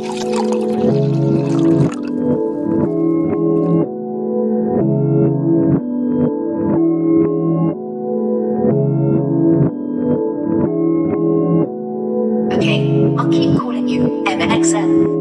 Okay, I'll keep calling you MXN.